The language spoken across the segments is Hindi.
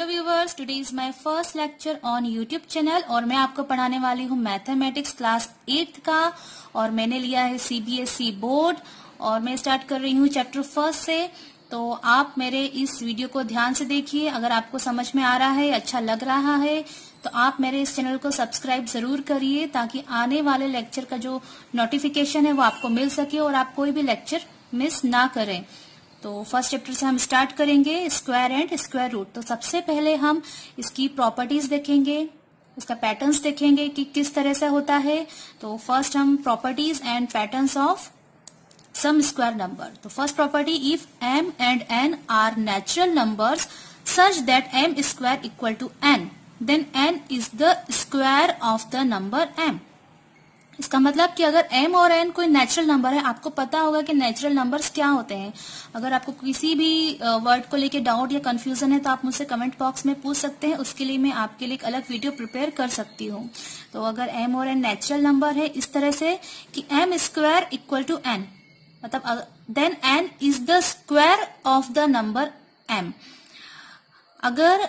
Hello viewers today is my first lecture on YouTube channel और मैं आपको पढ़ाने वाली हूँ मैथमेटिक्स क्लास एट्थ का और मैंने लिया है सीबीएसई बोर्ड और मैं स्टार्ट कर रही हूँ चैप्टर फ़र्स्ट से। तो आप मेरे इस वीडियो को ध्यान से देखिए। अगर आपको समझ में आ रहा है अच्छा लग रहा है तो आप मेरे इस चैनल को सब्सक्राइब ज़रूर करिए ताकि आने वाले लेक्चर का जो नोटिफिकेशन है वो आपको मिल सके और आप कोई भी लेक्चर मिस ना करें। तो फ़र्स्ट चैप्टर से हम स्टार्ट करेंगे स्क्वायर एंड स्क्वायर रूट तो सबसे पहले हम इसकी प्रॉपर्टीज़ देखेंगे, इसका पैटर्न्स देखेंगे कि किस तरह से होता है। तो फ़र्स्ट हम properties and patterns of some square number तो first property if M and N are natural numbers such that M square equal to N then N is the square of the number m. इसका मतलब कि अगर m और n कोई नेचुरल नंबर है, आपको पता होगा कि नेचुरल नंबर्स क्या होते हैं। अगर आपको किसी भी वर्ड को लेके डाउट या कंफ्यूजन है तो आप मुझसे कमेंट बॉक्स में पूछ सकते हैं। उसके लिए मैं आपके लिए एक अलग वीडियो प्रिपेयर कर सकती हूँ। तो अगर m और n नेचुरल नंबर है, इस तरह से कि M square equal to N मतलब then N is the square of the number M अगर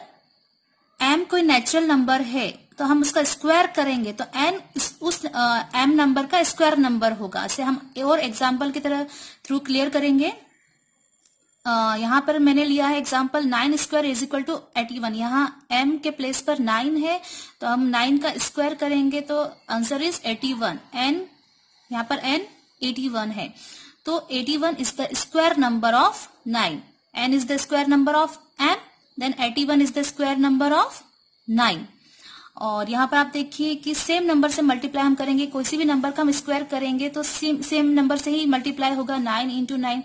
एम कोई नेचुरल नंबर है तो हम उसका स्क्वायर करेंगे तो n उस एम नंबर का स्क्वायर नंबर होगा। इसे हम और एग्ज़ाम्पल की तरह थ्रू क्लियर करेंगे। यहाँ पर मैंने लिया है example nine square is equal to eighty one यहाँ एम के प्लेस पर नाइन है तो हम नाइन का स्क्वायर करेंगे तो answer is eighty one N यहाँ पर n एटी वन है। तो eighty one is the square number of nine N is the square number of M then eighty one is the square number of nine और यहाँ पर आप देखिए कि सेम नंबर से मल्टीप्लाई हम करेंगे, कोई भी नंबर का हम स्क्वायर करेंगे तो सेम सेम नंबर से ही मल्टीप्लाई होगा नाइन इंटू नाइन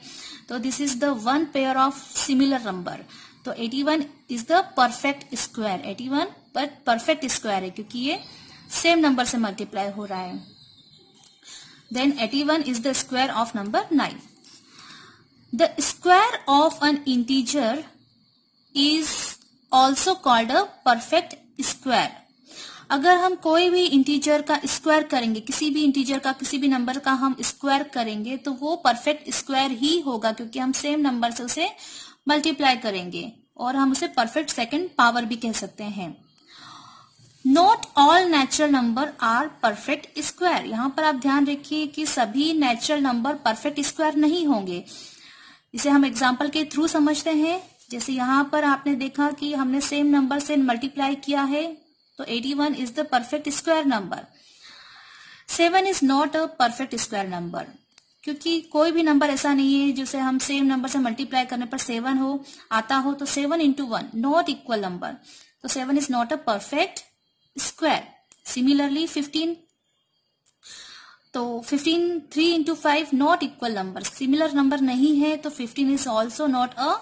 तो this is the one pair of similar number तो 81 इज़ द परफेक्ट स्क्वायर 81 पर परफेक्ट स्क्वायर है, क्योंकि ये सेम नंबर से मल्टीप्लाई हो रहा है. Then 81 is the square of number 9 the square of an integer is also called a perfect square अगर हम कोई भी इंटीजर का स्क्वायर करेंगे, किसी भी इंटीजर का, किसी भी नंबर का हम स्क्वायर करेंगे तो वो परफेक्ट स्क्वायर ही होगा, क्योंकि हम सेम नंबर से उसे मल्टीप्लाई करेंगे, और हम उसे परफेक्ट सेकंड पावर भी कह सकते हैं। Not all natural number are perfect square यहाँ पर आप ध्यान रखिए कि सभी नेचुरल नंबर परफेक्ट स्क्वायर नहीं होंगे। इसे हम एग्ज़ाम्पल के थ्रू समझते हैं। जैसे यहाँ पर आपने देखा कि हमने सेम नंबर से मल्टीप्लाई किया है। तो 81 is the perfect square number seven is not a perfect square number क्योंकि कोई भी नंबर ऐसा नहीं है जिसे हम सेम नंबर से मल्टीप्लाई करने पर सेवन हो, आता हो तो seven into one not equal number तो seven is not a perfect square similarly fifteen तो 15 three into five not equal number similar number नहीं है तो 15 is also not a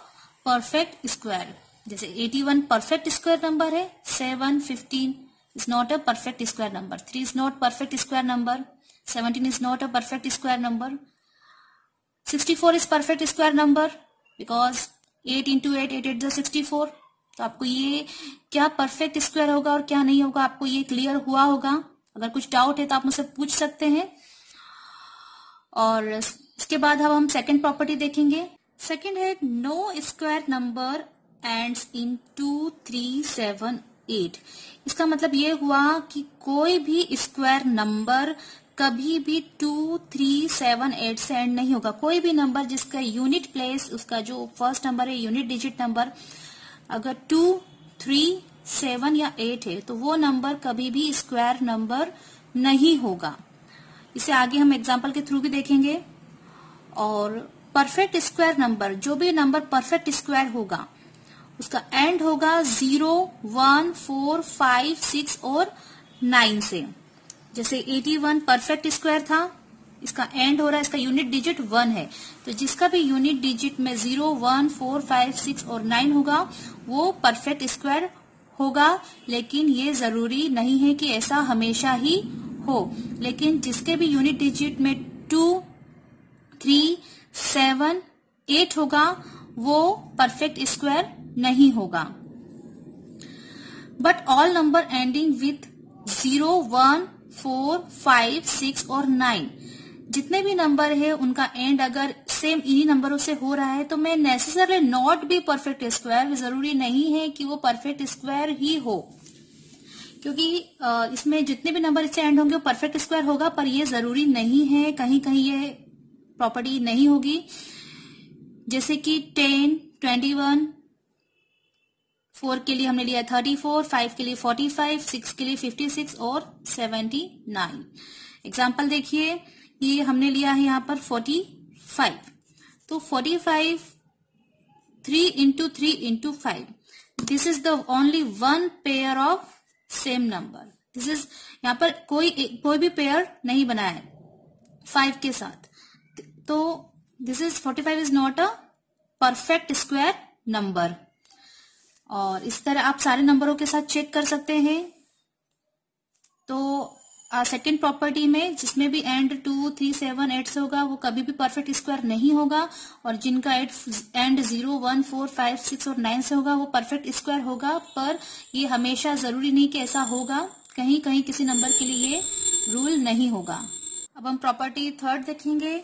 perfect square जैसे 81 परफेक्ट स्क्वायर नंबर है 7 15 is not a perfect square number 3 is not perfect square number 17 is not a perfect square number 64 is perfect square number because 8 into eight eight eight जो सिक्सटी फोर तो आपको ये क्या परफेक्ट स्क्वायर होगा और क्या नहीं होगा आपको ये क्लियर हुआ होगा। अगर कुछ डाउट है तो आप मुझसे पूछ सकते हैं। और इसके बाद अब हम सेकंड प्रॉपर्टी देखेंगे। सेकंड है no square number ends in two three seven eight इसका मतलब ये हुआ कि कोई भी स्क्वायर नंबर कभी भी टू थ्री सेवन एट से एंड नहीं होगा। कोई भी नंबर जिसका यूनिट प्लेस उसका जो फ़र्स्ट नंबर है यूनिट डिजिट नंबर अगर टू थ्री सेवन या एट है तो वो नंबर कभी भी स्क्वायर नंबर नहीं होगा। इसे आगे हम एग्ज़ाम्पल के थ्रू भी देखेंगे। और परफेक्ट स्क्वायर नंबर जो भी नंबर परफेक्ट स्क्वायर होगा उसका एंड होगा zero one four five six और नाइन से। जैसे एटी वन परफेक्ट स्क्वायर था, इसका एंड हो रहा है, इसका यूनिट डिजिट वन है। तो जिसका भी यूनिट डिजिट में zero one four five six और नाइन होगा, वो परफेक्ट स्क्वायर होगा। लेकिन ये ज़रूरी नहीं है कि ऐसा हमेशा ही हो। लेकिन जिसके भी यूनिट डिजिट में टू थ्री सेवन एट होगा, वो परफेक्ट स्क्वायर नहीं होगा। But all number ending with zero one four five six और नाइन जितने भी नंबर है, उनका एंड अगर सेम इन्हीं नंबरों से हो रहा है तो may necessarily not be perfect square ज़रूरी नहीं है कि वो परफेक्ट स्क्वायर ही हो। क्योंकि इसमें जितने भी नंबर इससे एंड होंगे, वो परफेक्ट स्क्वायर होगा, पर ये ज़रूरी नहीं है कहीं कहीं ये प्रॉपर्टी नहीं होगी। जैसे कि टेन ट्वेंटी वन फोर के लिए हमने लिया थर्टी फोर, फाइव के लिए फोर्टी फाइव, सिक्स के लिए फिफ्टी सिक्स और सेवेंटी नाइन। एग्ज़ाम्पल देखिए, ये हमने लिया है यहाँ पर फोर्टी फाइव। तो forty five three into three into five this is the only one pair of same number this is यहाँ पर कोई कोई भी पेयर नहीं बना है फाइव के साथ। तो this is forty five is not a perfect square number और इस तरह आप सारे नंबरों के साथ चेक कर सकते हैं। तो सेकेंड प्रॉपर्टी में जिसमें भी end two three seven eight से होगा, वो कभी भी परफेक्ट स्क्वायर नहीं होगा और जिनका at end zero one four five six और नाइन से होगा, वो परफेक्ट स्क्वायर होगा। पर ये हमेशा ज़रूरी नहीं कि ऐसा होगा। कहीं कहीं किसी नंबर के लिए ये रूल नहीं होगा। अब हम प्रॉपर्टी थर्ड देखेंगे।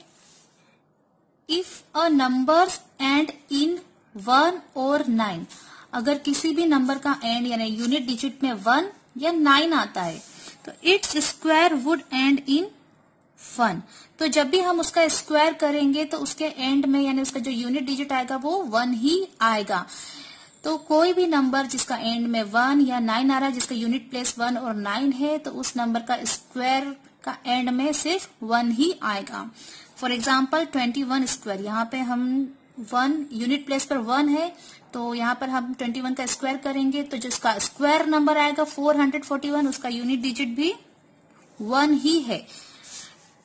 If a number end in one और नाइन अगर किसी भी नंबर का एंड यानी यूनिट डिजिट में वन या नाइन आता है तो its square would end in one. तो जब भी हम उसका स्क्वायर करेंगे तो उसके एंड में यानी उसका जो यूनिट डिजिट आएगा, वो वन ही आएगा। तो कोई भी नंबर जिसका एंड में वन या नाइन आ रहा है, जिसका यूनिट प्लेस वन और नाइन है तो उस नंबर का स्क्वायर का एंड में सिर्फ़ वन ही आएगा। For example twenty one square यहाँ पे हम वन, यूनिट प्लेस पर वन है तो यहाँ पर हम 21 का स्क्वायर करेंगे तो जिसका स्क्वायर नंबर आएगा 441 उसका यूनिट डिजिट भी वन ही है।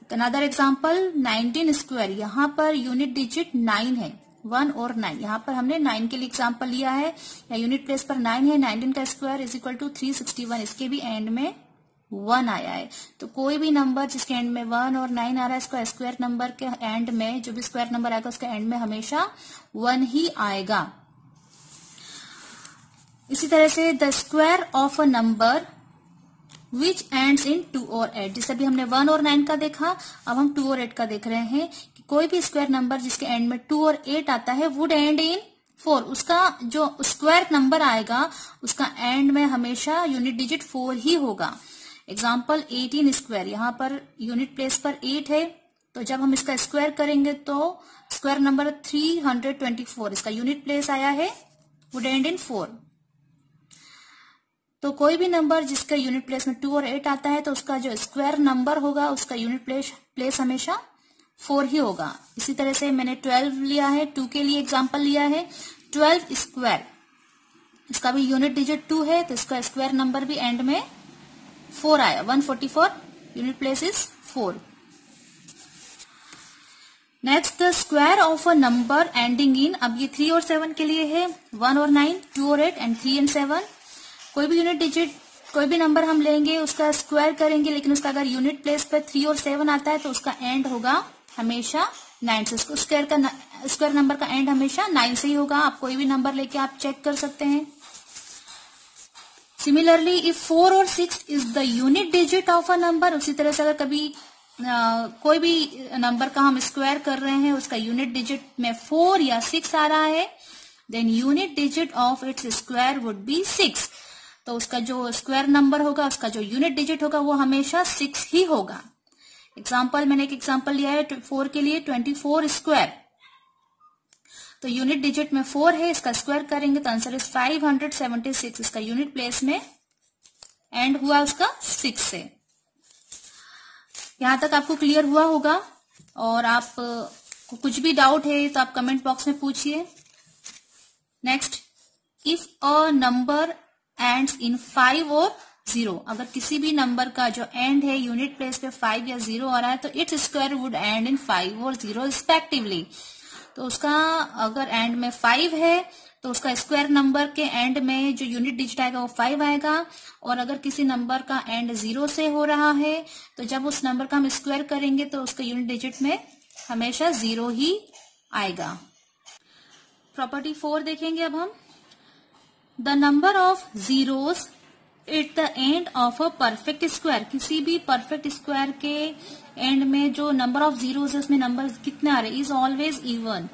अनदर एग्ज़ाम्पल 19 स्क्वायर यहाँ पर यूनिट डिजिट नाइन है वन और नाइन यहाँ पर हमने नाइन के लिए एग्ज़ाम्पल लिया है, या यूनिट प्लेस पर नाइन है नाइनटीन का square is equal to three sixty one इसके भी एंड में वन आया है। तो कोई भी नंबर जिसके एंड में वन और नाइन आ रहा है, इसका स्क्वायर नंबर के एंड में, जो भी स्क्वायर नंबर आएगा, उसके एंड में हमेशा वन ही आएगा। इसी तरह से the square of a number which ends in two और एट जैसे अभी हमने वन और नाइन का देखा, अब हम टू और एट का देख रहे हैं कि कोई भी स्क्वायर नंबर जिसके एंड में टू और एट आता है वुड एंड इन फोर उसका जो स्क्वायर नंबर आएगा, उसका एंड में हमेशा यूनिट डिजिट फोर ही होगा। एग्ज़ाम्पल एटीन स्क्वायर यहाँ पर यूनिट प्लेस पर एट है। तो जब हम इसका स्क्वायर करेंगे तो square number three hundred twenty four इसका यूनिट प्लेस आया है वुड एंड इन फोर तो कोई भी नंबर जिसका यूनिट प्लेस में टू और एट आता है तो उसका जो स्क्वायर नंबर होगा, उसका यूनिट प्लेस प्लेस हमेशा फोर ही होगा। इसी तरह से मैंने ट्वेल्व लिया है टू के लिए एग्ज़ाम्पल लिया है। ट्वेल्व स्क्वायर इसका भी यूनिट डिजिट टू है तो इसका स्क्वायर नंबर भी एंड में फोर आया। One forty four unit place is four next the square of a number ending in अब ये थ्री और सेवन के लिए है। वन और नाइन टू और eight and three and seven कोई भी यूनिट डिजिट कोई भी नंबर हम लेंगे उसका स्क्वायर करेंगे लेकिन उसका अगर यूनिट प्लेस पर थ्री और सेवन आता है तो उसका एंड होगा हमेशा नाइन से स्क्वायर का स्क्वायर नंबर का एंड हमेशा नाइन से ही होगा। आप कोई भी नंबर लेके आप चेक कर सकते हैं। सिमिलरली इफ़ फोर और six is the unit digit of a number उसी तरह से अगर कभी आ, कोई भी नंबर का हम स्क्वायर कर रहे हैं उसका यूनिट डिजिट में फोर या सिक्स आ रहा है then unit digit of its square would be six तो उसका जो स्क्वायर नंबर होगा, उसका जो यूनिट डिजिट होगा, वो हमेशा सिक्स ही होगा। एग्ज़ाम्पल मैंने एक एग्ज़ाम्पल लिया है फोर के लिए ट्वेंटी फोर स्क्वायर तो यूनिट डिजिट में फोर है, इसका स्क्वायर करेंगे तो answer is five hundred seventy six इसका यूनिट प्लेस में एंड हुआ उसका सिक्स से यहाँ तक आपको क्लियर हुआ होगा और आप कुछ भी डाउट है तो आप कमेंट बॉक्स में पूछिए। Next if a number ends in five और ज़ीरो अगर किसी भी नंबर का जो एंड है यूनिट प्लेस पे फाइव या ज़ीरो आ रहा है तो its square would end in five और ज़ीरो रिस्पेक्टिवली तो उसका अगर एंड में फाइव है तो उसका स्क्वायर नंबर के एंड में जो यूनिट डिजिट आएगा वो फाइव आएगा। और अगर किसी नंबर का एंड ज़ीरो से हो रहा है तो जब उस नंबर का हम स्क्वायर करेंगे तो उसका यूनिट डिजिट में हमेशा ज़ीरो ही आएगा। प्रॉपर्टी फोर देखेंगे अब हम। The number of zeros at the end of a perfect square किसी भी परफेक्ट स्क्वायर के एंड में जो नंबर ऑफ़ जीरोज है, उसमें नंबर कितने आ रहे इज़ ऑलवेज इवन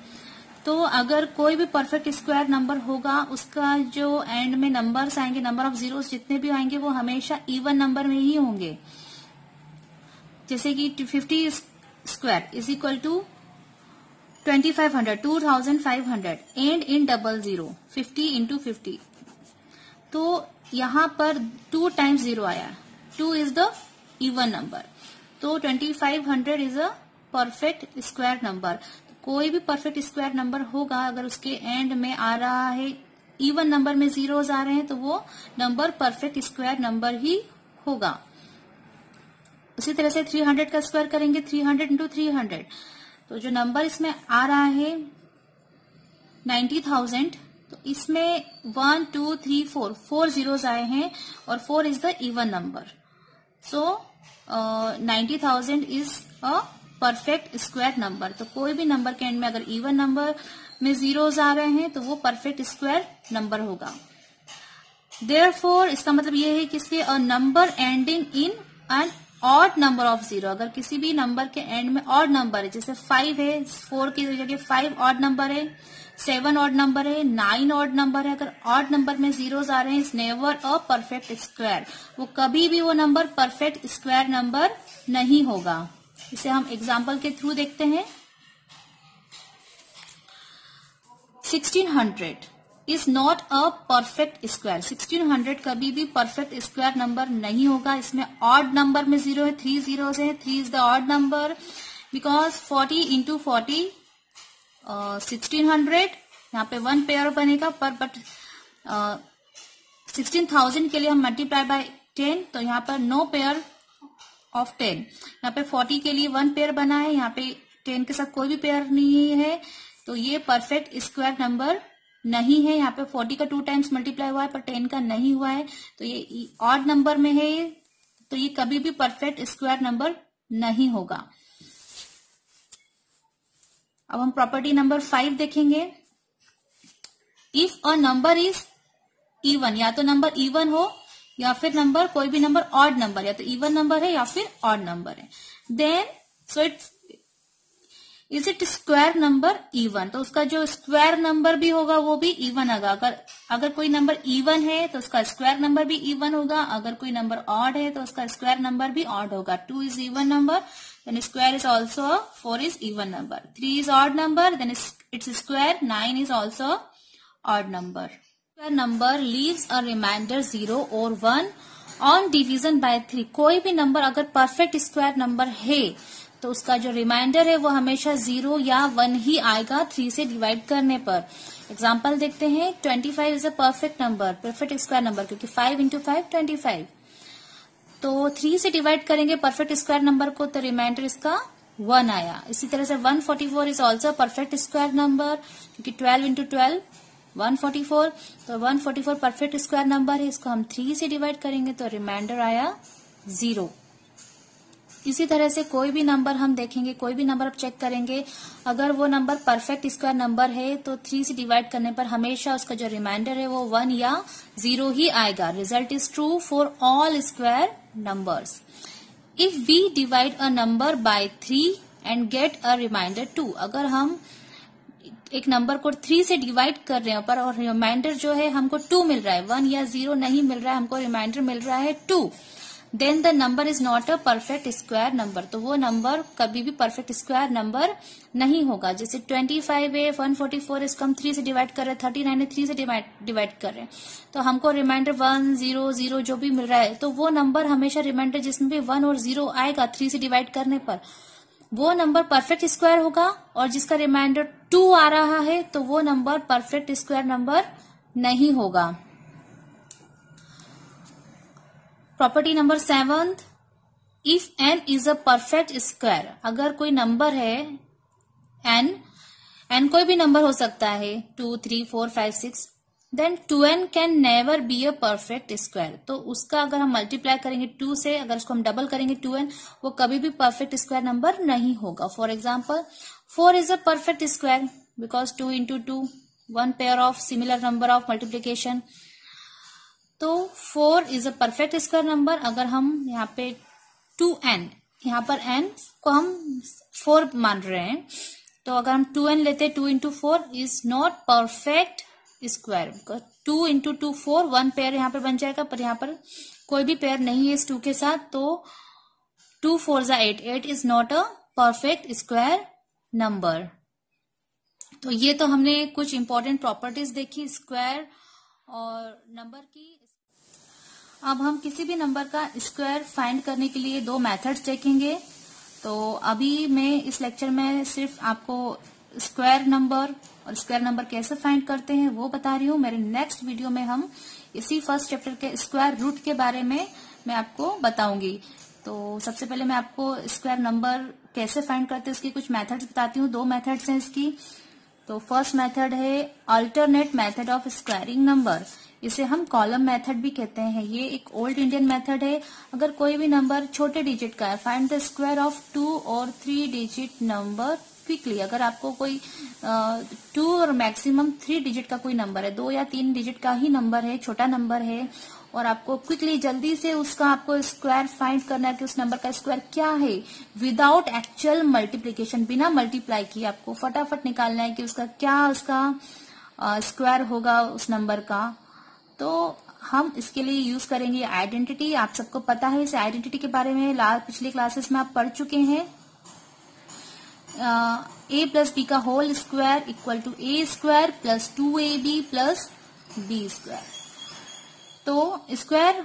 तो अगर कोई भी परफेक्ट स्क्वायर नंबर होगा, उसका जो एंड में नंबर्स आएँगे नंबर ऑफ़ जीरोस जितने भी आएँगे, वो हमेशा इवन नंबर में ही होंगे. जैसे कि fifty square is equal to twenty five hundred two thousand five hundred end in double zero fifty into fifty तो यहाँ पर टू टाइम्स ज़ीरो आया two is the even number तो twenty five hundred is a perfect square number कोई भी परफेक्ट स्क्वायर नंबर होगा अगर उसके एंड में आ रहा है इवन नंबर में जीरोज आ रहे हैं तो वो नंबर परफेक्ट स्क्वायर नंबर ही होगा। उसी तरह से 300 का स्क्वायर करेंगे 300 हंड्रेड इंटू थ्री तो जो नंबर इसमें आ रहा है 90,000 तो इसमें one, two, three, four four zeros आए हैं और four is the even number so ninety thousand is a perfect square number तो कोई भी नंबर के एंड में अगर इवन नंबर में जीरोज आ रहे हैं तो वो परफेक्ट स्क्वायर नंबर होगा. देयर इसका मतलब ये है कि इसके number ending in an odd number of zero अगर किसी भी नंबर के एंड में ऑड नंबर है, जैसे फाइव है फोर की जगह फाइव ऑड नंबर है सेवन ऑड नंबर है नाइन ऑड नंबर है, अगर ऑड नंबर में जीरोज आ रहे हैं इस नेवर अ परफेक्ट स्क्वायर वो कभी भी वो नंबर परफेक्ट स्क्वायर नंबर नहीं होगा। इसे हम एग्ज़ाम्पल के थ्रू देखते हैं। 1600 is not a perfect square 1600 कभी भी परफेक्ट स्क्वायर नंबर नहीं होगा। इसमें ऑड नंबर में ज़ीरो है थ्री ज़ीरो से है three is the odd number because 40 into forty sixteen hundred यहाँ पे वन पेयर बनेगा, पर बट सिक्सटीन थाउज़ेंड के लिए हम मल्टीप्लाई बाय टेन तो यहाँ पर नो पेयर ऑफ़ टेन यहाँ पे फोर्टी के लिए वन पेयर बना है, यहाँ पे टेन के साथ कोई भी पेयर नहीं है। तो ये परफेक्ट स्क्वायर नंबर नहीं है, यहाँ पे फोर्टी का टू टाइम्स मल्टीप्लाई हुआ है, पर टेन का नहीं हुआ है तो ये ऑड नंबर में है तो ये कभी भी परफेक्ट स्क्वायर नंबर नहीं होगा। अब हम प्रॉपर्टी नंबर फाइव देखेंगे। If a number is even या तो नंबर इवन हो, या फिर नंबर कोई भी नंबर ऑड नंबर या तो इवन नंबर है, या फिर ऑड नंबर है। Then so it is it square number even? तो उसका जो स्क्वायर नंबर भी होगा, वो भी इवन होगा। अगर अगर कोई नंबर इवन है तो उसका स्क्वायर नंबर भी इवन होगा। अगर कोई नंबर ऑड है तो उसका स्क्वायर नंबर भी ऑड होगा। Two is even number then square is also four is even number three is odd number then its square nine is also odd number square number leaves a reminder zero और one on division by three कोई भी नंबर अगर परफेक्ट स्क्वायर नंबर है तो उसका जो रिमाइंडर है, वो हमेशा ज़ीरो या वन ही आएगा थ्री से डिवाइड करने पर। एग्ज़ाम्पल देखते हैं twenty five is a perfect number perfect square number क्योंकि five into five twenty five तो थ्री से डिवाइड करेंगे परफेक्ट स्क्वायर नंबर को तो रिमाइंडर इसका वन आया। इसी तरह से one forty four is also perfect square number क्योंकि ट्वेल्व इंटू ट्वेल्व 144 तो 144 परफेक्ट स्क्वायर नंबर है, इसको हम थ्री से डिवाइड करेंगे तो रिमाइंडर आया ज़ीरो इसी तरह से कोई भी नंबर हम देखेंगे, कोई भी नंबर आप चेक करेंगे, अगर वो नंबर परफेक्ट स्क्वायर नंबर है तो थ्री से डिवाइड करने पर हमेशा उसका जो रिमाइंडर है वो वन या ज़ीरो ही आएगा। Result is true for all square numbers if we divide a number by three and get a reminder two अगर हम एक नंबर को थ्री से डिवाइड कर रहे हैं पर और रिमाइंडर जो है हमको टू मिल रहा है वन या ज़ीरो नहीं मिल रहा है, हमको रिमाइंडर मिल रहा है two then the number is not a perfect square number तो वो नंबर कभी भी परफेक्ट स्क्वायर नंबर नहीं होगा। जैसे ट्वेंटी फाइव है वन फोर्टी फोर इसको हम थ्री से डिवाइड कर रहे हैं थर्टी नाइन है थ्री से डिवाइड कर रहे हैं। तो हमको रिमाइंडर वन ज़ीरो ज़ीरो जो भी मिल रहा है तो वो नंबर हमेशा रिमाइंडर जिसमें भी वन और ज़ीरो आएगा थ्री से डिवाइड करने पर। वो नंबर परफेक्ट स्क्वायर होगा और जिसका रिमाइंडर टू आ रहा है तो वो नंबर परफेक्ट स्क्वायर नंबर नहीं होगा। Property number seventh if n is a perfect square अगर कोई नंबर है एन एन कोई भी नंबर हो सकता है two three four five six then two n can never be a perfect square तो उसका अगर हम मल्टीप्लाई करेंगे टू से, अगर उसको हम डबल करेंगे टू एन वो कभी भी परफेक्ट स्क्वायर नंबर नहीं होगा. For example four is a perfect square because two into two one pair of similar number of multiplication तो four is a perfect square number अगर हम यहाँ पे टू एन यहाँ पर एन को हम फोर मान रहे हैं तो अगर हम टू एन लेते two into four is not perfect square two into two four one pair यहाँ पर बन जाएगा, पर यहाँ पर कोई भी पेयर नहीं है इस टू के साथ तो टू फोर जा eight eight is not a perfect square number तो ये तो हमने कुछ इंपॉर्टेंट प्रॉपर्टीज़ देखी स्क्वायर और नंबर की। अब हम किसी भी नंबर का स्क्वायर फाइंड करने के लिए दो मेथड्स देखेंगे। तो अभी मैं इस लेक्चर में सिर्फ़ आपको स्क्वायर नंबर और स्क्वायर नंबर कैसे फाइंड करते हैं वो बता रही हूँ। मेरे नेक्स्ट वीडियो में हम इसी फ़र्स्ट चैप्टर के स्क्वायर रूट के बारे में मैं आपको बताऊँगी। तो सबसे पहले मैं आपको स्क्वायर नंबर कैसे फाइंड करते हैं उसकी कुछ मेथड्स बताती हूँ। दो मेथड्स हैं इसकी। तो फ़र्स्ट मेथड है alternate method of squaring number इसे हम कॉलम मेथड भी कहते हैं। ये एक ओल्ड इंडियन मेथड है। अगर कोई भी नंबर छोटे डिजिट का है find the square of two और थ्री डिजिट नंबर क्विकली अगर आपको कोई टू और मैक्सिमम थ्री डिजिट का कोई नंबर है, दो या तीन डिजिट का ही नंबर है, छोटा नंबर है, और आपको क्विकली जल्दी से उसका आपको स्क्वायर फाइंड करना है कि उस नंबर का स्क्वायर क्या है विदाउट एक्चुअल मल्टीप्लीकेशन बिना मल्टीप्लाई किए आपको फटाफट निकालना है कि उसका क्या, उसका स्क्वायर होगा उस नंबर का। तो हम इसके लिए यूज़ करेंगे आइडेंटिटी आप सबको पता है इस आइडेंटिटी के बारे में पिछले क्लासेस में आप पढ़ चुके हैं। ए प्लस बी का whole square equal to A square plus two A B plus B square तो square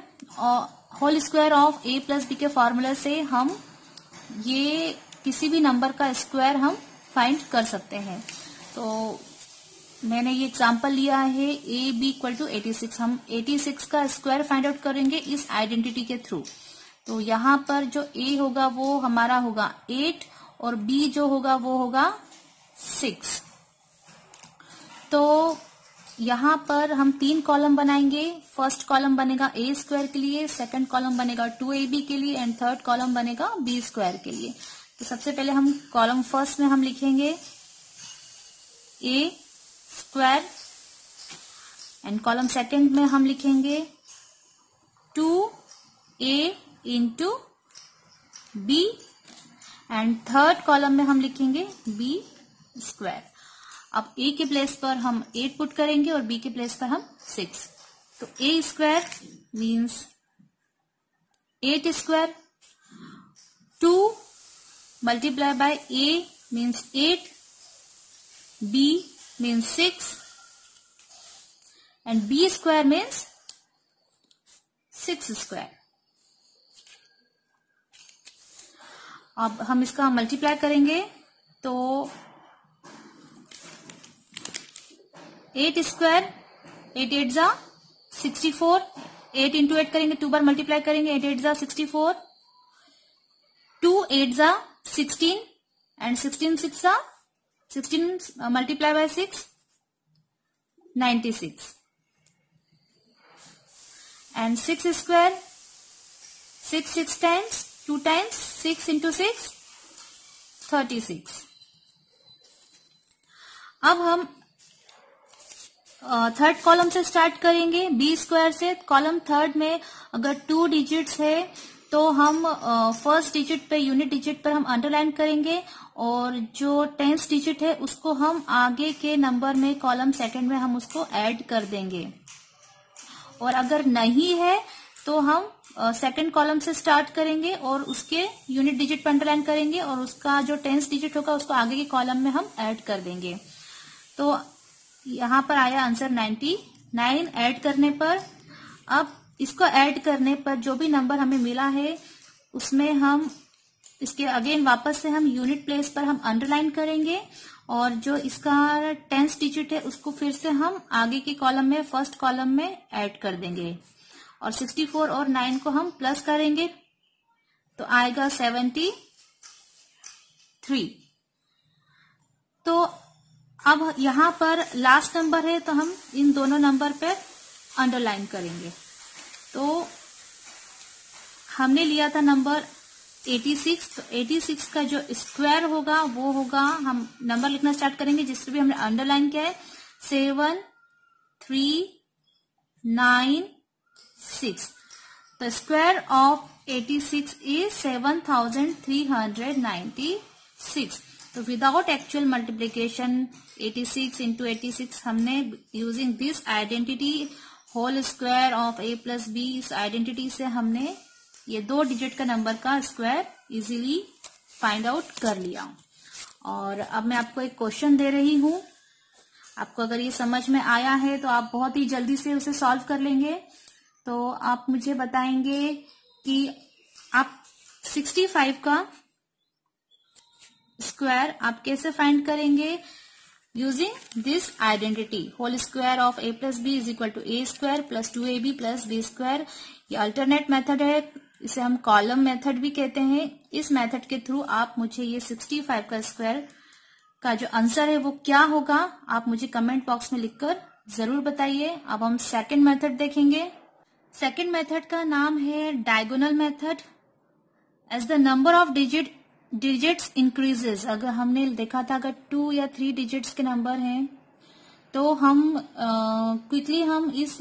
whole square of A plus B के फॉर्मूला से हम ये किसी भी नंबर का स्क्वायर हम फाइंड कर सकते हैं। तो मैंने ये एग्ज़ाम्पल लिया है A B equal to eighty six हम एटी सिक्स का स्क्वायर फाइंड आउट करेंगे इस आइडेंटिटी के थ्रू तो यहाँ पर जो ए होगा वो हमारा होगा एट और बी जो होगा वो होगा सिक्स तो यहाँ पर हम तीन कॉलम बनाएँगे. फ़र्स्ट कॉलम बनेगा ए स्क्वायर के लिए सेकंड कॉलम बनेगा टू ए बी के लिए एंड थर्ड कॉलम बनेगा बी स्क्वायर के लिए. तो सबसे पहले हम कॉलम फ़र्स्ट में हम लिखेंगे A square and column second में हम लिखेंगे two A into B and third column में हम लिखेंगे बी स्क्वायर अब ए के प्लेस पर हम एट पुट करेंगे और बी के प्लेस पर हम सिक्स तो A square means eight square two multiply by A means eight B means 6 and b square means 6 square. अब हम इसका मल्टीप्लाई करेंगे तो एट स्क्वायर एट एट जा sixty four eight into eight करेंगे टू बार मल्टीप्लाई करेंगे एट एट जा सिक्सटी फोर टू एट जा सिक्सटीन एंड सिक्सटीन सिक्स जा 16 uh, multiply by 6 96 and 6 square 6 6 times 2 times 6 into 6 36 अब हम थर्ड uh, कॉलम से स्टार्ट करेंगे. बी स्क्वायर से कॉलम थर्ड में अगर टू डिजिट्स है तो हम फ़र्स्ट डिजिट पे यूनिट डिजिट पर हम अंडरलाइन करेंगे और जो टेंस डिजिट है, उसको हम आगे के नंबर में कॉलम सेकंड में हम उसको ऐड कर देंगे। और अगर नहीं है तो हम सेकंड कॉलम से स्टार्ट करेंगे और उसके यूनिट डिजिट पर अंडरलाइन करेंगे और उसका जो टेंस डिजिट होगा, उसको आगे के कॉलम में हम ऐड कर देंगे। तो यहाँ पर आया आंसर 99 ऐड करने पर। अब इसको ऐड करने पर जो भी नंबर हमें मिला है, उसमें हम, इसके अगेन वापस से हम यूनिट प्लेस पर हम अंडरलाइन करेंगे और जो इसका टेंस डिजिट है, उसको फिर से हम आगे के कॉलम में फ़र्स्ट कॉलम में ऐड कर देंगे। और 64 और 9 को हम प्लस करेंगे तो आएगा 73 तो अब यहाँ पर लास्ट नंबर है तो हम इन दोनों नंबर पर अंडरलाइन करेंगे। तो हमने लिया था नंबर 86 तो 86 का जो स्क्वायर होगा, वो होगा, हम नंबर लिखना स्टार्ट करेंगे, जिससे भी हमने अंडरलाइन किया है seven three nine six the square of eighty six is seven thousand three hundred ninety six तो without actual multiplication 86 six into eighty हमने using this identity whole square of A plus B इस आइडेंटिटी से हमने ये दो डिजिट का नंबर का स्क्वायर इजीली फाइंड आउट कर लिया। और अब मैं आपको एक क्वेश्चन दे रही हूँ। आपको अगर ये समझ में आया है तो आप बहुत ही जल्दी से उसे सॉल्व कर लेंगे। तो आप मुझे बताएँगे कि आप 65 का स्क्वायर आप कैसे फाइंड करेंगे? Identity whole square of A plus B is equal to A square plus two A B plus B square ये अल्टरनेट मेथड है, इसे हम कॉलम मेथड भी कहते हैं। इस मेथड के थ्रू आप मुझे ये 65 का स्क्वायर का जो आंसर है वो क्या होगा, आप मुझे कमेंट बॉक्स में लिखकर ज़रूर बताइए। अब हम सेकंड मेथड देखेंगे। सेकंड मेथड का नाम है diagonal method as the number of digit digits increases अगर हमने देखा था अगर टू या थ्री डिजिट्स के नंबर हैं तो हम क्विकली हम इस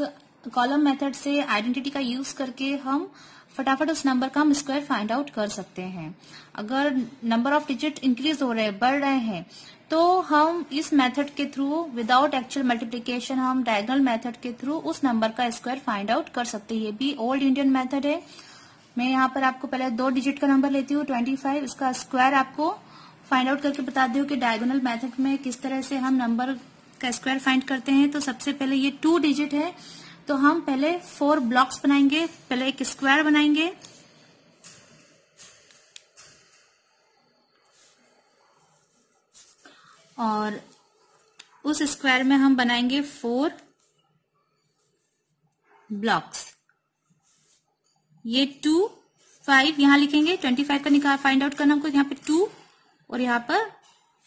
कॉलम मेथड से आइडेंटिटी का यूज़ करके हम फटाफट उस नंबर का हम स्क्वायर फाइंड आउट कर सकते हैं। अगर नंबर ऑफ़ डिजिट इंक्रीज हो रहे, बढ़ रहे हैं तो हम इस मेथड के थ्रू विदाउट एक्चुअल मल्टीप्लीकेशन हम डायगनल मेथड के थ्रू उस नंबर का स्क्वायर फाइंड आउट कर सकते हैं। ये भी ओल्ड इंडियन मेथड है। मैं यहाँ पर आपको पहले दो डिजिट का नंबर लेती हूँ ट्वेंटी फाइव इसका स्क्वायर आपको फाइंड आउट करके बता दू कि डायगोनल मेथड में किस तरह से हम नंबर का स्क्वायर फाइंड करते हैं। तो सबसे पहले ये टू डिजिट है तो हम पहले फोर ब्लॉक्स बनाएँगे, पहले एक स्क्वायर बनाएँगे। और उस स्क्वायर में हम बनाएँगे फोर ब्लॉक्स ये टू फाइव यहाँ लिखेंगे ट्वेंटी फाइव का निकाल फाइंड आउट करना हमको, यहाँ पे टू और यहाँ पर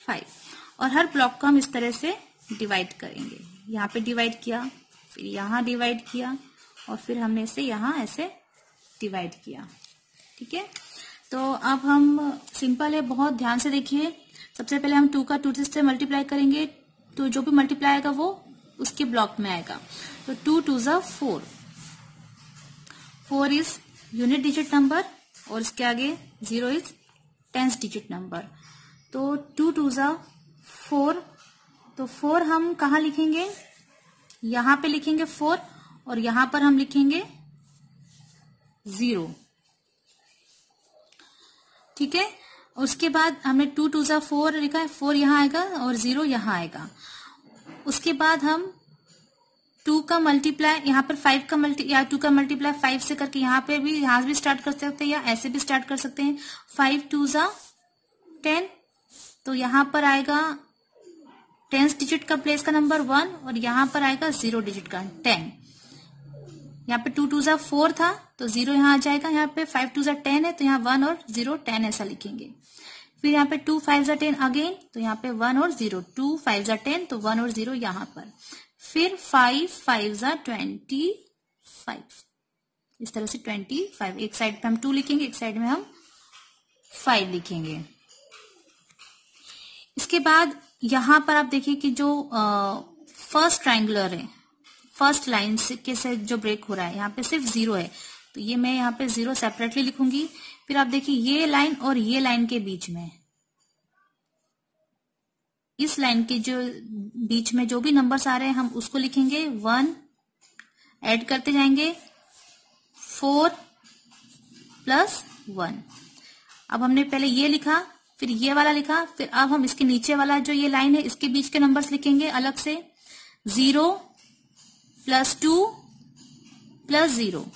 फाइव और हर ब्लॉक को हम इस तरह से डिवाइड करेंगे। यहाँ पे डिवाइड किया, फिर यहाँ डिवाइड किया, और फिर हमने इसे यहाँ ऐसे डिवाइड किया। ठीक है? तो अब हम सिंपल है, बहुत ध्यान से देखिए। सबसे पहले हम टू का टू से मल्टीप्लाई करेंगे तो जो भी मल्टीप्लाई आएगा वो उसके ब्लॉक में आएगा। तो टू टू ज़ा four four is unit digit number और इसके आगे zero is tens digit number. तो टू टू ज़ा फोर तो फोर हम कहा लिखेंगे? यहाँ पे लिखेंगे फोर और यहाँ पर हम लिखेंगे ज़ीरो। ठीक है? उसके बाद हमने टू टू ज़ा फोर लिखा है, फोर यहाँ आएगा और ज़ीरो यहाँ आएगा। उसके बाद हम टू का मल्टीप्लाई यहाँ पर फाइव का मल्टी या टू का मल्टीप्लाई फाइव से करके यहाँ पे भी, यहाँ भी स्टार्ट कर सकते हैं या ऐसे भी स्टार्ट कर सकते हैं। फाइव टू ज़ा टेन तो यहाँ पर आएगा टेंस डिजिट का प्लेस का नंबर वन और यहाँ पर आएगा ज़ीरो डिजिट का टेन यहाँ पे टू टू ज़ा फोर था तो ज़ीरो यहाँ आ जाएगा। यहाँ पे फाइव टू ज़ा टेन है तो यहाँ वन और ज़ीरो टेन ऐसा लिखेंगे। फिर यहाँ पे टू फाइव ज़ा टेन अगेन तो यहाँ पे वन और ज़ीरो टू फाइव ज़ा टेन तो वन और ज़ीरो यहाँ पर। फिर फाइव फाइव ज़ा ट्वेंटी फाइव इस तरह से ट्वेंटी फाइव एक साइड पे हम टू लिखेंगे, एक साइड में हम फाइव लिखेंगे. इसके बाद यहाँ पर आप देखिए कि जो फ़र्स्ट ट्राइंगुलर है फ़र्स्ट लाइन से, के से जो ब्रेक हो रहा है, यहाँ पे सिर्फ़ ज़ीरो है. तो ये मैं यहाँ पे ज़ीरो सेपरेटली लिखूँगी. फिर आप देखिए ये लाइन और ये लाइन के बीच में इस लाइन के जो बीच में जो भी नंबर्स आ रहे हैं, हम उसको लिखेंगे वन ऐड करते जाएँगे फोर प्लस वन अब हमने पहले ये लिखा, फिर ये वाला लिखा, फिर अब हम इसके नीचे वाला जो ये लाइन है, इसके बीच के नंबर्स लिखेंगे अलग से zero plus two plus zero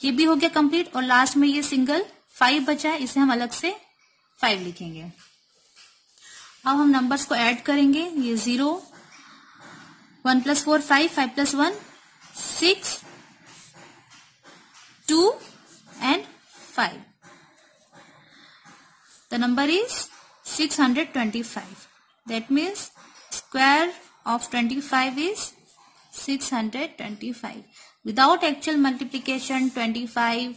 ये भी हो गया कंप्लीट और लास्ट में ये सिंगल फाइव बचा है, इसे हम अलग से फाइव लिखेंगे। अब हम नंबर्स को ऐड करेंगे। ये zero one plus four five five plus one six two and five the number is six hundred twenty five that means square of twenty five is six hundred twenty five without actual multiplication twenty five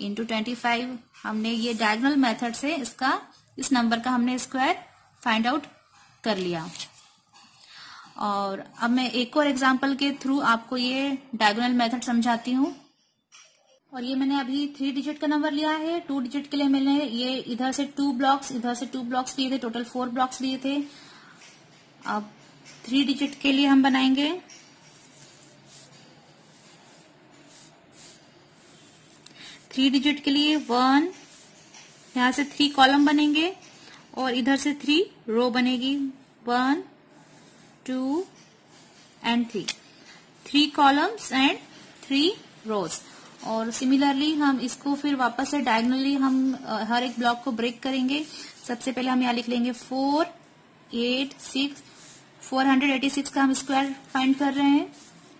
into twenty five हमने ये डायगनल मेथड से इसका, इस नंबर का हमने स्क्वायर फाइंड आउट कर लिया। और अब मैं एक और एग्ज़ाम्पल के थ्रू आपको ये डायगोनल मेथड समझाती हूँ। और ये मैंने अभी थ्री डिजिट का नंबर लिया है। टू डिजिट के लिए मैंने ये इधर से टू ब्लॉक्स इधर से टू ब्लॉक्स लिए थे। टोटल फोर ब्लॉक्स लिए थे। अब थ्री डिजिट के लिए हम बनाएँगे। थ्री डिजिट के लिए वन यहाँ से थ्री कॉलम बनेंगे। और इधर से थ्री रो बनेगी. One two and three three columns and three rows और सिमिलरली हम इसको फिर वापस से डायगनली हम हर एक ब्लॉक को ब्रेक करेंगे. सबसे पहले हम यहाँ लिख लेंगे four eight six four hundred eighty six का हम स्क्वायर फाइंड कर रहे हैं.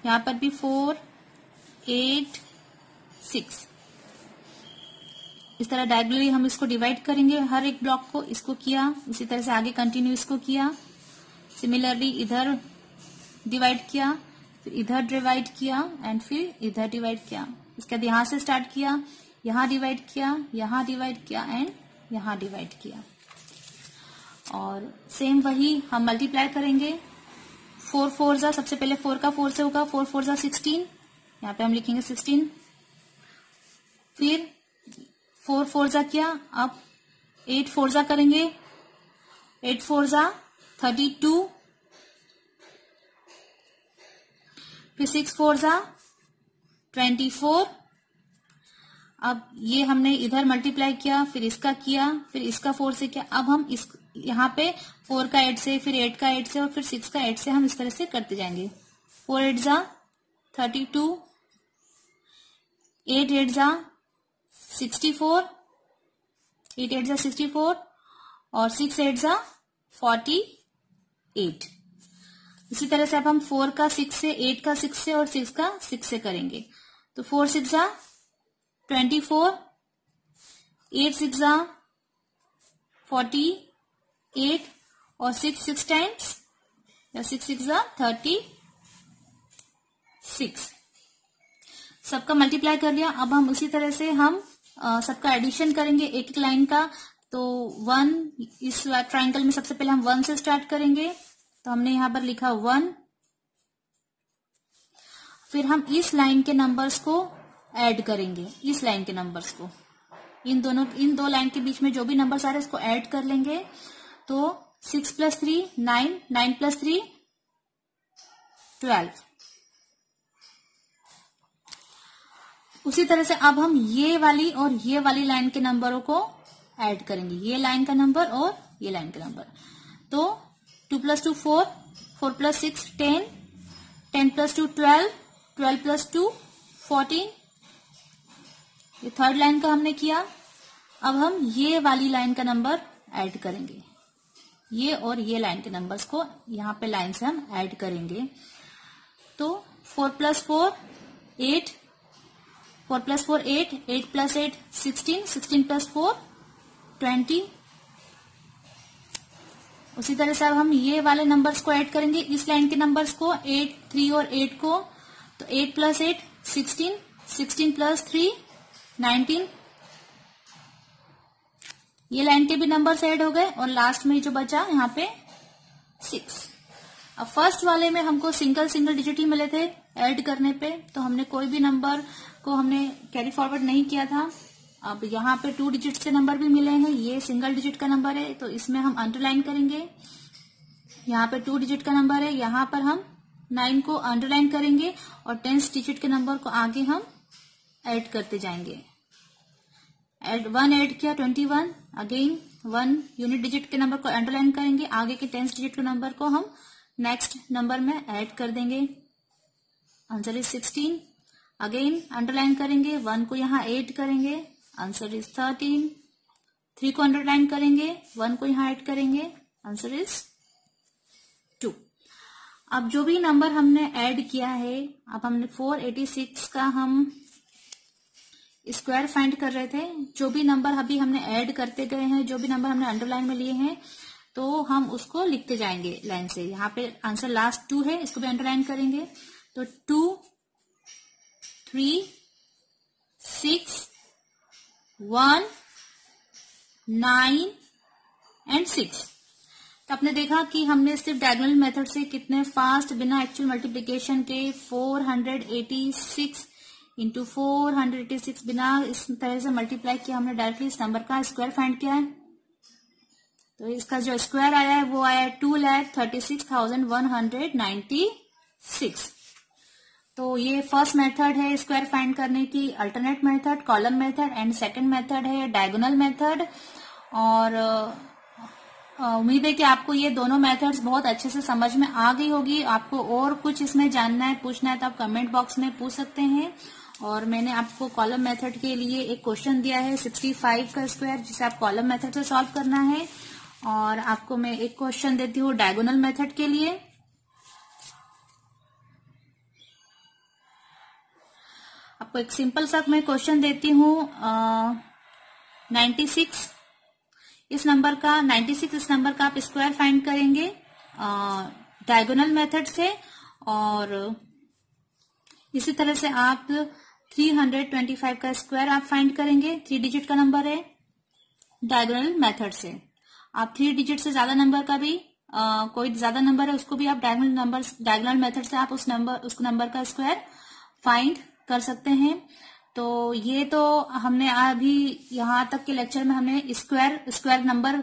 यहाँ पर भी फोर एट सिक्स इस तरह डायगनली हम इसको डिवाइड करेंगे। हर एक ब्लॉक को इसको किया, इसी तरह से आगे कंटिन्यू इसको किया। सिमिलरली इधर डिवाइड किया, फिर इधर डिवाइड किया एंड फिर इधर डिवाइड किया। इसके बाद यहाँ से स्टार्ट किया, यहाँ डिवाइड किया, यहाँ डिवाइड किया एंड यहाँ डिवाइड किया। और सेम वही हम मल्टीप्लाई करेंगे। फोर फोर जा सबसे पहले फोर का फोर से होगा। फोर फोर जा सिक्सटीन यहाँ पे हम लिखेंगे सिक्सटीन फिर फोर फोर जा क्या, अब एट फोर जा करेंगे। एट फोर जा थर्टी टू। फिर सिक्स फोर जा ट्वेंटी फोर। अब ये हमने इधर मल्टीप्लाई किया, फिर इसका किया, फिर इसका फोर से किया। अब हम इस, यहाँ पे फोर का एट से, फिर एट का एट से और फिर सिक्स का एट से हम इस तरह से करते जाएँगे। फोर एट जा, थर्टी टू। एट एट जा सिक्सटी फोर एट एट जा सिक्सटी फोर और सिक्स एट जा फोर्टी एट इसी तरह से अब हम फोर का सिक्स से एट का सिक्स से और सिक्स का सिक्स से करेंगे। तो फोर सिक्स जा ट्वेंटी फोर एट सिक्स जा फोर्टी एट और सिक्स सिक्स टाइम्स या सिक्स सिक्स जा थर्टी सिक्स सबका मल्टीप्लाई कर लिया। अब हम उसी तरह से हम सबका एडिशन करेंगे एक एक लाइन का। तो वन इस ट्राइंगल में सबसे पहले हम वन से स्टार्ट करेंगे। तो हमने यहाँ पर लिखा वन फिर हम इस लाइन के नंबर्स को ऐड करेंगे। इस लाइन के नंबर्स को। इन दोनों, इन दो लाइन के बीच में जो भी नंबर्स आ रहे हैं, इसको ऐड कर लेंगे। तो six plus three nine nine plus three twelve उसी तरह से अब हम ये वाली और ये वाली लाइन के नंबरों को ऐड करेंगे। ये लाइन का नंबर और ये लाइन का नंबर। तो two plus two four four plus six ten ten plus two twelve twelve plus two fourteen. ये थर्ड लाइन का हमने किया। अब हम ये वाली लाइन का नंबर ऐड करेंगे। ये और ये लाइन के नंबर्स को यहाँ पे लाइन से हम ऐड करेंगे। तो four plus four, eight four plus four eight eight plus eight sixteen sixteen plus four twenty. उसी तरह से अब हम ये वाले नंबर्स को ऐड करेंगे। इस लाइन के नंबर्स को एट थ्री और एट को तो eight plus eight sixteen sixteen plus three nineteen ये लाइन के भी नंबर्स ऐड हो गए और लास्ट में जो बचा यहाँ पे सिक्स अब फ़र्स्ट वाले में हमको सिंगल सिंगल डिजिट ही मिले थे ऐड करने पे तो हमने कोई भी नंबर को हमने कैरी फॉरवर्ड नहीं किया था। अब यहाँ पे टू डिजिट के नंबर भी मिले हैं, ये सिंगल डिजिट का नंबर है तो इसमें हम अंडरलाइन करेंगे। यहाँ पे टू डिजिट का नंबर है, यहाँ पर हम नाइन को अंडरलाइन करेंगे और टेंथ डिजिट के नंबर को आगे हम ऐड करते जाएँगे। एड वन ऐड किया twenty one again one unit digit के नंबर को अंडरलाइन करेंगे, आगे के टेंथ डिजिट के नंबर को हम नेक्स्ट नंबर में ऐड कर देंगे। Answer is sixteen again underline करेंगे। वन को यहाँ ऐड करेंगे। आंसर इज़ थर्टीन थ्री को अंडरलाइन करेंगे। वन को यहाँ ऐड करेंगे। आंसर इज़ टू अब जो भी नंबर हमने ऐड किया है, अब हमने फोर एटी सिक्स का हम स्क्वायर फाइंड कर रहे थे। जो भी नंबर अभी हमने ऐड करते गए हैं, जो भी नंबर हमने अंडरलाइन में लिए हैं तो हम उसको लिखते जाएँगे लाइन से। यहाँ पे आंसर लास्ट टू है, इसको भी अंडरलाइन करेंगे। तो two three six one nine and six तो आपने देखा कि हमने सिर्फ़ डायगोनल मेथड से कितने फास्ट बिना एक्चुअल मल्टीप्लीकेशन के 486 इंटू फोर बिना इस तरह से मल्टीप्लाई किया, हमने डायरेक्टली इस नंबर का स्क्वायर फाइंड किया है। तो इसका जो स्क्वायर आया है, वो आया two lakh thirty six thousand one hundred ninety six तो ये फ़र्स्ट मेथड है स्क्वायर फाइंड करने की alternate method column method and second method है डायगोनल मेथड और उम्मीद है कि आपको ये दोनों मेथड्स बहुत अच्छे से समझ में आ गई होगी। आपको और कुछ इसमें जानना है, पूछना है तो आप कमेंट बॉक्स में पूछ सकते हैं। और मैंने आपको कॉलम मेथड के लिए एक क्वेश्चन दिया है 65 का स्क्वायर जिसे आप कॉलम मेथड से सॉल्व करना है। और आपको मैं एक क्वेश्चन देती हूँ डायगोनल मेथड के लिए। आपको एक सिंपल सा मैं क्वेश्चन देती हूँ नाइन्टी सिक्स इस नंबर का नाइन्टी सिक्स इस नंबर का आप स्क्वायर फाइंड करेंगे डायगोनल मेथड से। और इसी तरह से आप 325 का स्क्वायर आप फाइंड करेंगे थ्री डिजिट का नंबर है डायगोनल मेथड से। आप थ्री डिजिट से ज़्यादा नंबर का भी आ, कोई ज़्यादा नंबर है उसको भी आप डायगोनल नंबर डायगोनल मेथड से आप उस नंबर उस नंबर का स्क्वायर फाइंड कर सकते हैं। तो ये तो हमने अभी यहाँ तक के लेक्चर में हमने स्क्वायर स्क्वायर नंबर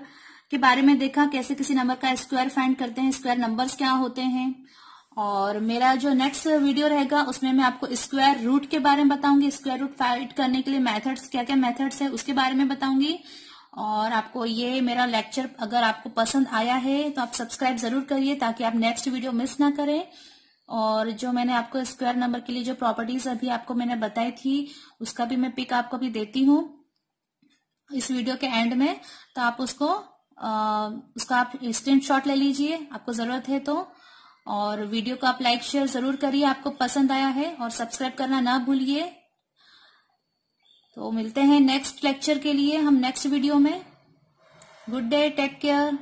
के बारे में देखा कैसे किसी नंबर का स्क्वायर फाइंड करते हैं स्क्वायर नंबर्स क्या होते हैं। और मेरा जो नेक्स्ट वीडियो रहेगा उसमें मैं आपको स्क्वायर रूट के बारे में बताऊँगी। स्क्वायर रूट फाइंड करने के लिए मेथड्स क्या क्या मेथड्स है उसके बारे में बताऊँगी। और आपको ये मेरा लेक्चर अगर आपको पसंद आया है तो आप सब्सक्राइब ज़रूर करिए ताकि आप नेक्स्ट वीडियो मिस ना करें। और जो मैंने आपको स्क्वायर नंबर के लिए जो प्रॉपर्टीज़ अभी आपको मैंने बताई थी उसका भी मैं पिक आपको भी देती हूँ इस वीडियो के एंड में। तो आप उसको आ, उसका आप स्क्रीन ले लीजिए आपको ज़रूरत है तो। और वीडियो को आप लाइक शेयर ज़रूर करिए आपको पसंद आया है और सब्सक्राइब करना ना भूलिए। तो मिलते हैं नेक्स्ट लेक्चर के लिए, हम नेक्स्ट वीडियो में। Good day take care